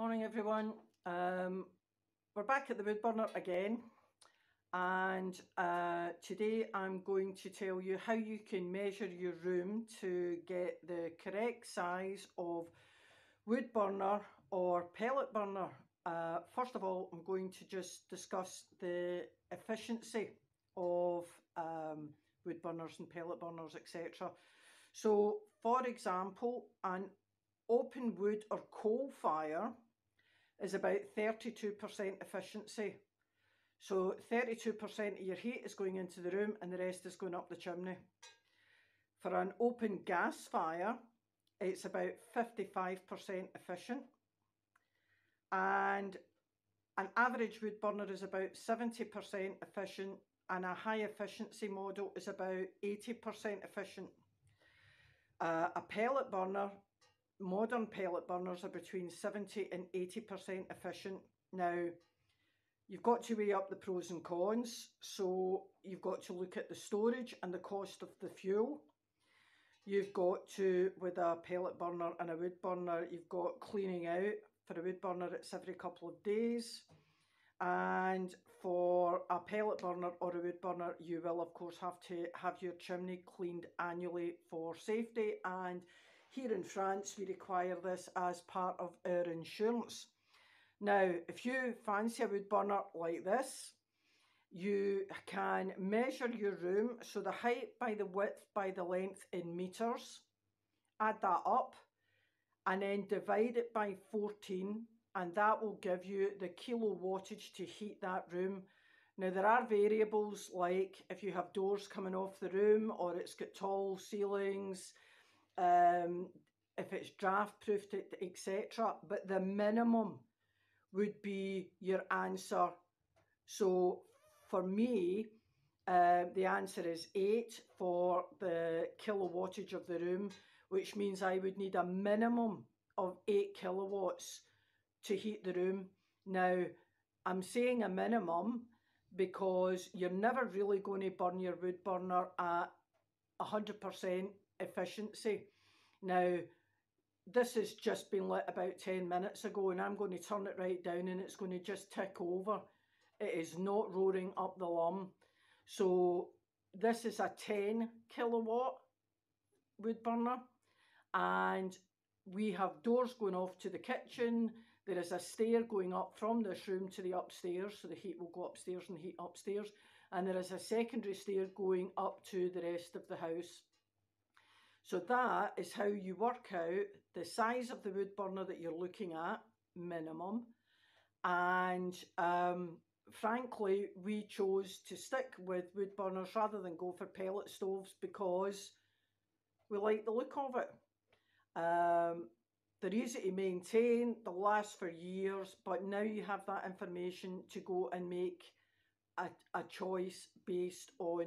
Morning everyone. Um, we're back at the wood burner again and uh, today I'm going to tell you how you can measure your room to get the correct size of wood burner or pellet burner. Uh, first of all I'm going to just discuss the efficiency of um, wood burners and pellet burners etc. So for example an open wood or coal fire is about 32% efficiency. So 32% of your heat is going into the room and the rest is going up the chimney. For an open gas fire, it's about 55% efficient. And an average wood burner is about 70% efficient and a high efficiency model is about 80% efficient. Uh, a pellet burner modern pellet burners are between 70 and 80% efficient. Now, you've got to weigh up the pros and cons. So you've got to look at the storage and the cost of the fuel. You've got to, with a pellet burner and a wood burner, you've got cleaning out. For a wood burner, it's every couple of days. And for a pellet burner or a wood burner, you will, of course, have to have your chimney cleaned annually for safety and here in France, we require this as part of our insurance. Now, if you fancy a wood burner like this, you can measure your room, so the height by the width by the length in metres, add that up, and then divide it by 14, and that will give you the kilo wattage to heat that room. Now, there are variables like if you have doors coming off the room or it's got tall ceilings, um, if it's draft proofed, etc. But the minimum would be your answer. So for me, uh, the answer is 8 for the kilowattage of the room, which means I would need a minimum of 8 kilowatts to heat the room. Now, I'm saying a minimum because you're never really going to burn your wood burner at 100% efficiency. Now, this has just been lit about 10 minutes ago and I'm going to turn it right down and it's going to just tick over. It is not roaring up the lum. So this is a 10 kilowatt wood burner and we have doors going off to the kitchen. There is a stair going up from this room to the upstairs, so the heat will go upstairs and heat upstairs. And there is a secondary stair going up to the rest of the house. So that is how you work out the size of the wood burner that you're looking at, minimum. And um, frankly, we chose to stick with wood burners rather than go for pellet stoves because we like the look of it. Um, they're easy to maintain, they last for years, but now you have that information to go and make a, a choice based on